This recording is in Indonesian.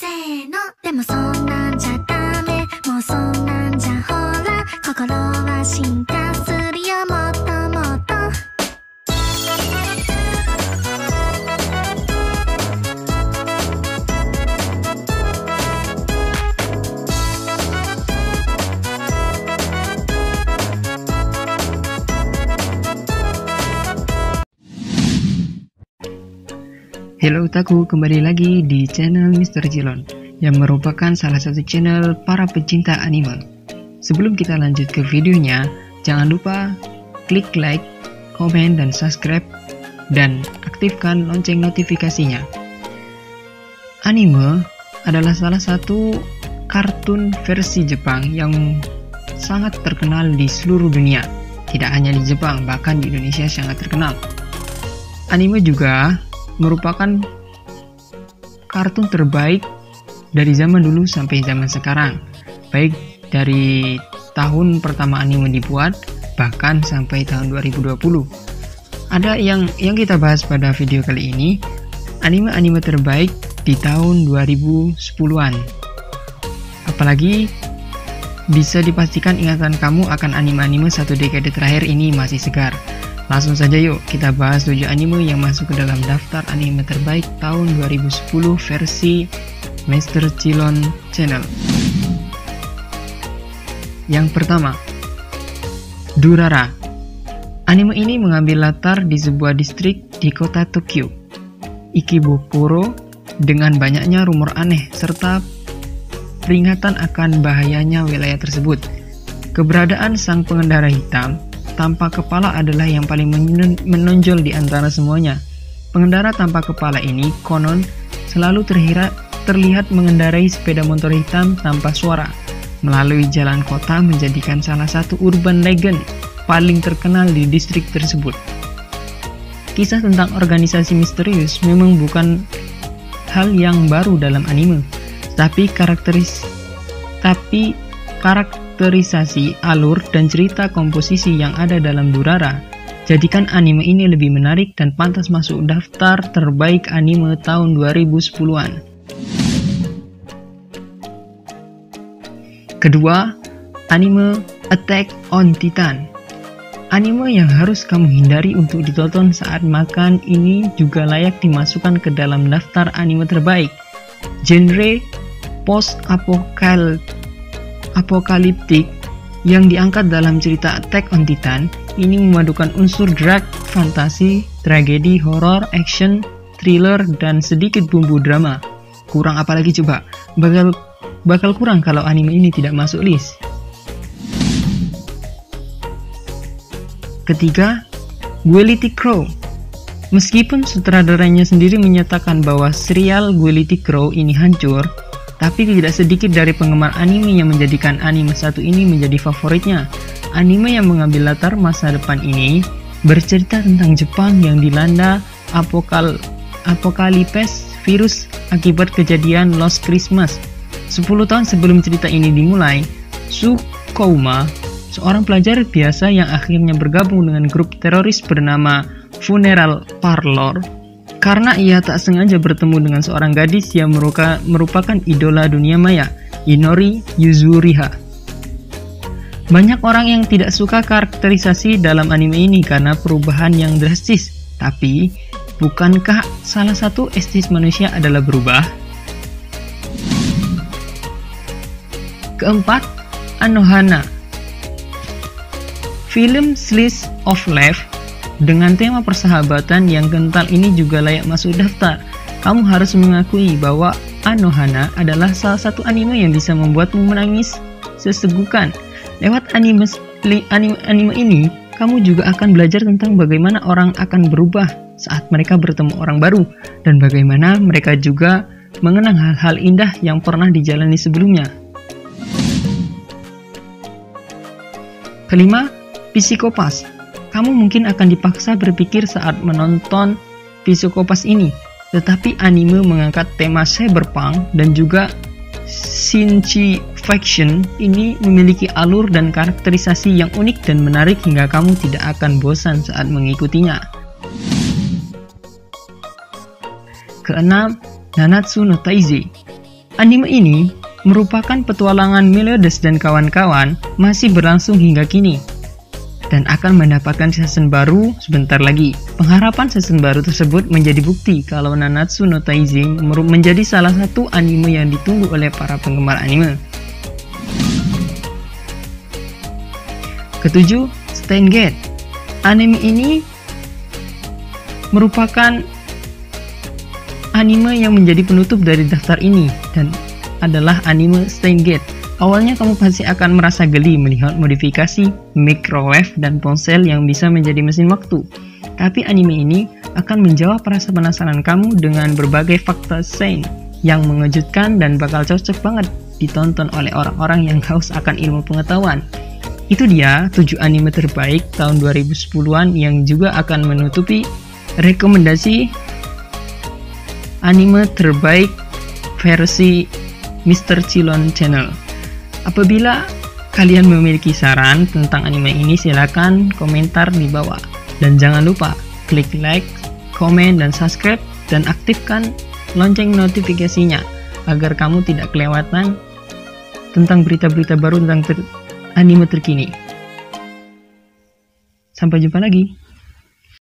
せーの。でもそんなんじゃダメ。もうそんなんじゃほら。心は進化。Hello Otaku, kembali lagi di channel Mr. Jilon yang merupakan salah satu channel para pecinta anime. Sebelum kita lanjut ke videonya, jangan lupa klik like, komen, dan subscribe dan aktifkan lonceng notifikasinya. Anime adalah salah satu kartun versi Jepang yang sangat terkenal di seluruh dunia. Tidak hanya di Jepang, bahkan di Indonesia sangat terkenal. Anime juga merupakan kartun terbaik dari zaman dulu sampai zaman sekarang. Baik dari tahun pertama anime dibuat bahkan sampai tahun 2020. Ada yang yang kita bahas pada video kali ini anime-anime terbaik di tahun 2010-an. Apalagi bisa dipastikan ingatan kamu akan anime-anime satu dekade terakhir ini masih segar. Langsung saja yuk kita bahas 7 anime yang masuk ke dalam daftar anime terbaik tahun 2010 versi Master Chilon Channel. Yang pertama, Durara. Anime ini mengambil latar di sebuah distrik di kota Tokyo, Ikebukuro, dengan banyaknya rumor aneh serta peringatan akan bahayanya wilayah tersebut. Keberadaan sang pengendara hitam tanpa kepala adalah yang paling menonjol di antara semuanya. Pengendara tanpa kepala ini konon selalu terhira, terlihat mengendarai sepeda motor hitam tanpa suara melalui jalan kota menjadikan salah satu urban legend paling terkenal di distrik tersebut. Kisah tentang organisasi misterius memang bukan hal yang baru dalam anime, tapi karakteris tapi karakterisasi, alur, dan cerita komposisi yang ada dalam Durara jadikan anime ini lebih menarik dan pantas masuk daftar terbaik anime tahun 2010-an. Kedua, anime Attack on Titan. Anime yang harus kamu hindari untuk ditonton saat makan ini juga layak dimasukkan ke dalam daftar anime terbaik. Genre post-apokaliptik yang diangkat dalam cerita Attack on Titan ini memadukan unsur drag, fantasi, tragedi, horor, action, thriller, dan sedikit bumbu drama. Kurang apa lagi coba? Bakal bakal kurang kalau anime ini tidak masuk list. Ketiga, Guilty Crow. Meskipun sutradaranya sendiri menyatakan bahwa serial Guilty Crow ini hancur, tapi tidak sedikit dari penggemar anime yang menjadikan anime satu ini menjadi favoritnya. Anime yang mengambil latar masa depan ini bercerita tentang Jepang yang dilanda apokal apokalipes virus akibat kejadian Lost Christmas 10 tahun sebelum cerita ini dimulai, Sukouma, seorang pelajar biasa yang akhirnya bergabung dengan grup teroris bernama Funeral Parlor, karena ia tak sengaja bertemu dengan seorang gadis yang merupakan idola dunia maya, Inori Yuzuriha. Banyak orang yang tidak suka karakterisasi dalam anime ini karena perubahan yang drastis, tapi bukankah salah satu estis manusia adalah berubah? Keempat, Anohana. Film Slice of Life dengan tema persahabatan yang kental ini juga layak masuk daftar. Kamu harus mengakui bahwa Anohana adalah salah satu anime yang bisa membuatmu menangis sesegukan. Lewat anime, anime, anime ini, kamu juga akan belajar tentang bagaimana orang akan berubah saat mereka bertemu orang baru dan bagaimana mereka juga mengenang hal-hal indah yang pernah dijalani sebelumnya. Kelima, psikopas. Kamu mungkin akan dipaksa berpikir saat menonton psikopas ini, tetapi anime mengangkat tema cyberpunk dan juga Shinchi Faction ini memiliki alur dan karakterisasi yang unik dan menarik hingga kamu tidak akan bosan saat mengikutinya. Keenam, Nanatsu no Taizai. Anime ini merupakan petualangan Meliodas dan kawan-kawan masih berlangsung hingga kini dan akan mendapatkan season baru sebentar lagi. Pengharapan season baru tersebut menjadi bukti kalau Nanatsu no Taizai menjadi salah satu anime yang ditunggu oleh para penggemar anime. Ketujuh, Steins Gate. Anime ini merupakan anime yang menjadi penutup dari daftar ini dan adalah anime Steins Gate. Awalnya kamu pasti akan merasa geli melihat modifikasi microwave dan ponsel yang bisa menjadi mesin waktu. Tapi anime ini akan menjawab rasa penasaran kamu dengan berbagai fakta sains yang mengejutkan dan bakal cocok banget ditonton oleh orang-orang yang haus akan ilmu pengetahuan. Itu dia 7 anime terbaik tahun 2010-an yang juga akan menutupi rekomendasi anime terbaik versi Mr. Chilon Channel. Apabila kalian memiliki saran tentang anime ini silahkan komentar di bawah. Dan jangan lupa klik like, komen, dan subscribe dan aktifkan lonceng notifikasinya agar kamu tidak kelewatan tentang berita-berita baru tentang ter anime terkini. Sampai jumpa lagi.